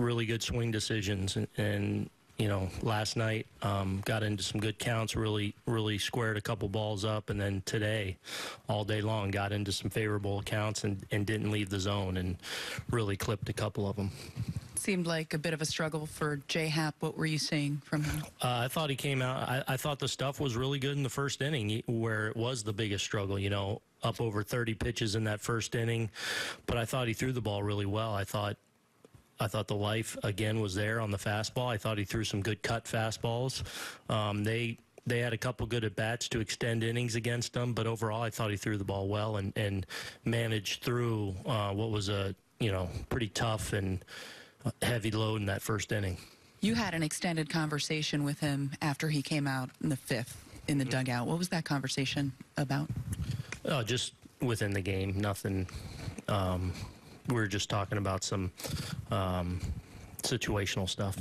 really good swing decisions, and, and you know, last night um, got into some good counts, really, really squared a couple balls up, and then today, all day long, got into some favorable accounts and, and didn't leave the zone, and really clipped a couple of them. Seemed like a bit of a struggle for J.A. Happ. What were you seeing from him? Uh, I thought he came out. I, I thought the stuff was really good in the first inning, where it was the biggest struggle. You know, up over 30 pitches in that first inning, but I thought he threw the ball really well. I thought. I thought the life again was there on the fastball. I thought he threw some good cut fastballs. Um, they they had a couple good at bats to extend innings against them, but overall, I thought he threw the ball well and and managed through uh, what was a you know pretty tough and heavy load in that first inning. You had an extended conversation with him after he came out in the fifth in the dugout. What was that conversation about? Uh, just within the game, nothing. Um, we were just talking about some um, situational stuff.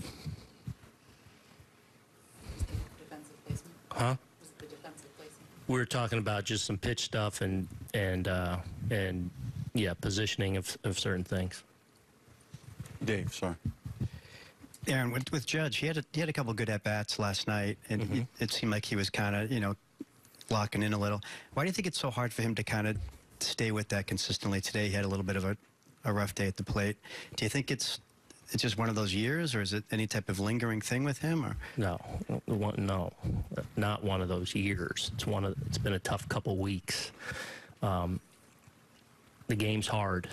Defensive placement. Huh? Was it the defensive placement? We were talking about just some pitch stuff and and uh, and yeah, positioning of, of certain things. Dave, sorry. Aaron, with, with Judge, he had a, he had a couple good at bats last night, and Mm-hmm. he, it seemed like he was kind of you know locking in a little. Why do you think it's so hard for him to kind of stay with that consistently? Today, he had a little bit of a, a rough day at the plate. Do you think it's it's just one of those years, or is it any type of lingering thing with him? Or No, no, not one of those years. It's one of. It's been a tough couple weeks. Um, the game's hard.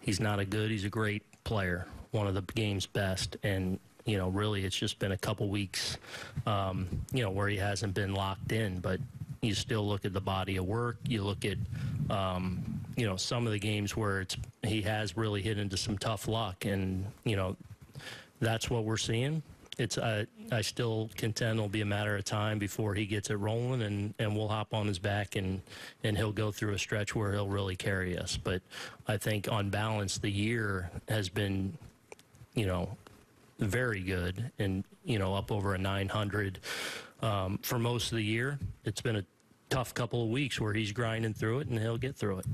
He's not a good. He's a great player. One of the game's best, and you know, really, it's just been a couple weeks. Um, you know, where he hasn't been locked in, but you still look at the body of work. You look at, um, you know, some of the games where it's he has really hit into some tough luck, and you know, that's what we're seeing. It's I I still contend it'll be a matter of time before he gets it rolling, and, and we'll hop on his back and and he'll go through a stretch where he'll really carry us. But I think on balance, the year has been, you know, very good, and you know up over a 900 um, for most of the year. It's been a tough couple of weeks where he's grinding through it, and he'll get through it.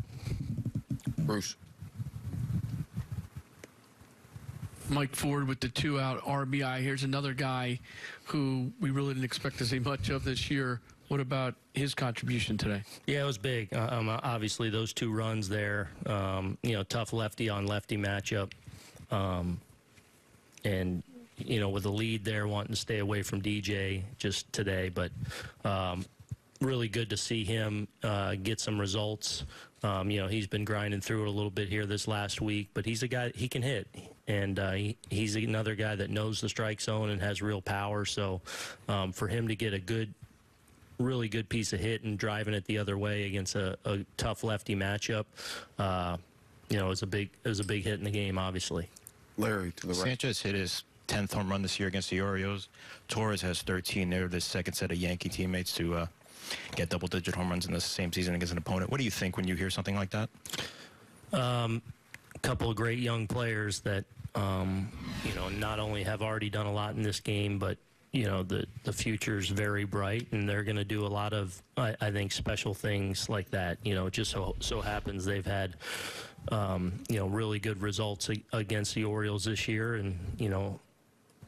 Bruce. Mike Ford with the two out RBI. Here's another guy who we really didn't expect to see much of this year. What about his contribution today? Yeah, it was big. Uh, Um, obviously, those two runs there, um, you know, tough lefty on lefty matchup. Um, and, you know, with the lead there, wanting to stay away from DJ just today. But um, really good to see him uh, get some results. Um, you know, he's been grinding through it a little bit here this last week, but he's a guy, he can hit. And uh, he, he's another guy that knows the strike zone and has real power. So um, for him to get a good, really good piece of hit and driving it the other way against a, a tough lefty matchup. Uh, you know, it's a big it was a big hit in the game, obviously. Larry to the right. Sanchez hit his 10th home run this year against the Orioles. Torres has 13. They're the second set of Yankee teammates to uh, get double-digit home runs in the same season against an opponent. What do you think when you hear something like that? Um, a couple of great young players that um, you know not only have already done a lot in this game, but you know the the future's very bright, and they're going to do a lot of I, I think special things like that. You know, it just so so happens they've had um, you know really good results against the Orioles this year, and you know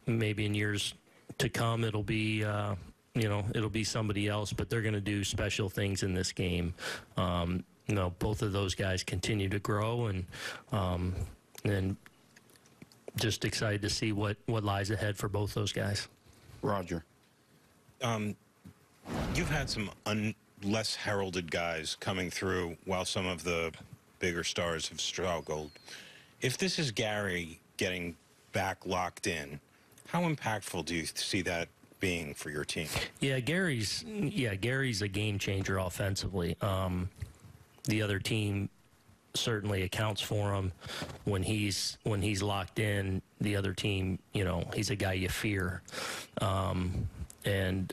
maybe in years to come it'll be. Uh, you know, it'll be somebody else, but they're going to do special things in this game. Um, you know, both of those guys continue to grow, and um, and just excited to see what what lies ahead for both those guys. Roger. Um, you've had some un- less heralded guys coming through while some of the bigger stars have struggled. If this is Gary getting back locked in, how impactful do you see that being for your team? Yeah, Gary's yeah Gary's a game changer offensively. Um, the other team certainly accounts for him when he's when he's locked in. The other team, you know, he's a guy you fear, um, and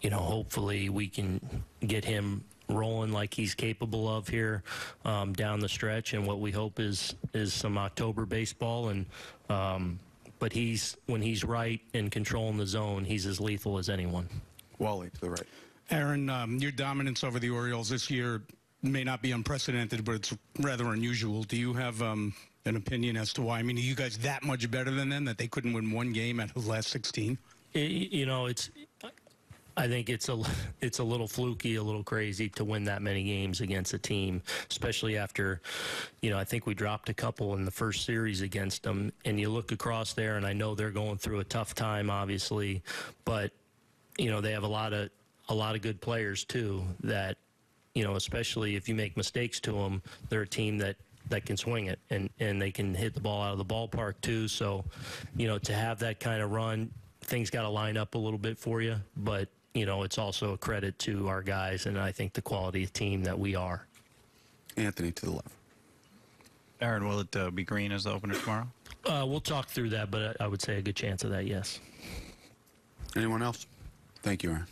you know, hopefully we can get him rolling like he's capable of here um, down the stretch. And what we hope is is some October baseball. And um, but he's when he's right and controlling the zone, he's as lethal as anyone. Wally to the right. Aaron, um, your dominance over the Orioles this year may not be unprecedented, but it's rather unusual. Do you have um, an opinion as to why? I mean, are you guys that much better than them that they couldn't win one game out of the last 16? I- you know, it's. I think it's a it's a little fluky, a little crazy to win that many games against a team, especially after, you know, I think we dropped a couple in the first series against them, and you look across there, and I know they're going through a tough time, obviously, but you know they have a lot of a lot of good players too. That you know, especially if you make mistakes to them, they're a team that that can swing it and and they can hit the ball out of the ballpark too. So, you know, to have that kind of run, things got to line up a little bit for you, but you know, it's also a credit to our guys and I think the quality of team that we are. Anthony to the left. Aaron, will it uh, be Green as the opener tomorrow? Uh, we'll talk through that, but I I would say a good chance of that, yes. Anyone else? Thank you, Aaron.